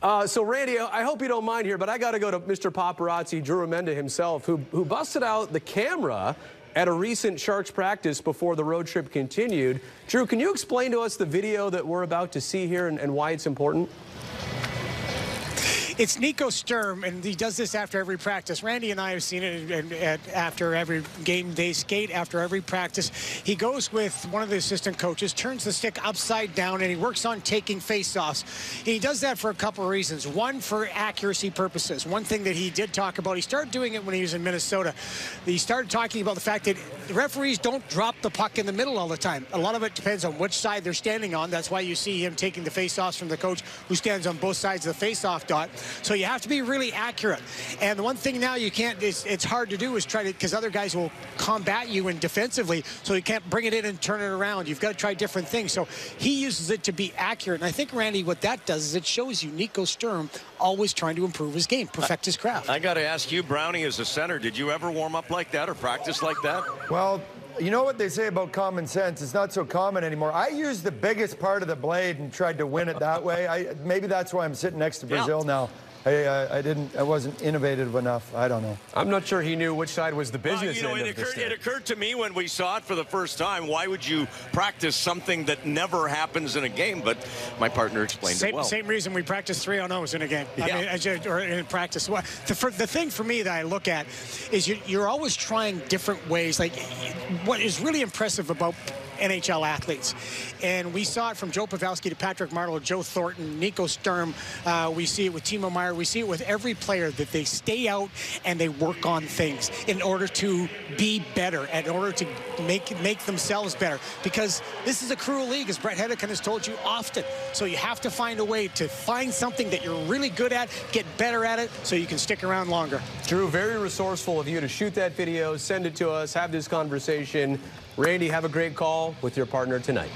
Uh, so, Randy, I hope you don't mind here, but I got to go to Mr. Paparazzi, Drew Remenda himself, who, who busted out the camera at a recent Sharks practice before the road trip continued. Drew, can you explain to us the video that we're about to see here and, and why it's important? It's Nico Sturm, and he does this after every practice. Randy and I have seen it and, after every game. day skate after every practice. He goes with one of the assistant coaches, turns the stick upside down, and he works on taking face-offs. He does that for a couple of reasons. One, for accuracy purposes. One thing that he did talk about, he started doing it when he was in Minnesota. He started talking about the fact that referees don't drop the puck in the middle all the time. A lot of it depends on which side they're standing on. That's why you see him taking the face-offs from the coach who stands on both sides of the face-off dot. So you have to be really accurate. And the one thing now you can't, it's, it's hard to do is try to, because other guys will combat you and defensively, so you can't bring it in and turn it around. You've got to try different things. So he uses it to be accurate. And I think, Randy, what that does is it shows you Nico Sturm always trying to improve his game, perfect his craft. I got to ask you, Brownie, as a center, did you ever warm up like that or practice like that? Well, you know what they say about common sense? It's not so common anymore. I used the biggest part of the blade and tried to win it that way. I, maybe that's why I'm sitting next to Brazil yeah. now. I, uh, I, didn't. I wasn't innovative enough. I don't know. I'm not sure he knew which side was the business you know, end it of occurred, this. It occurred to me when we saw it for the first time. Why would you practice something that never happens in a game? But my partner explained same, it well. Same reason we practice three on O's in a game. Yeah. I mean, or in practice. The, for, the thing for me that I look at is you, you're always trying different ways. Like what is really impressive about NHL athletes. And we saw it from Joe Pavelski to Patrick Marleau, Joe Thornton, Nico Sturm. Uh, we see it with Timo Meier. We see it with every player that they stay out and they work on things in order to be better, in order to make make themselves better. Because this is a cruel league, as Bret Hedican has told you often. So you have to find a way to find something that you're really good at, get better at it, so you can stick around longer. Drew, very resourceful of you to shoot that video, send it to us, have this conversation. Randy, have a great call with your partner tonight.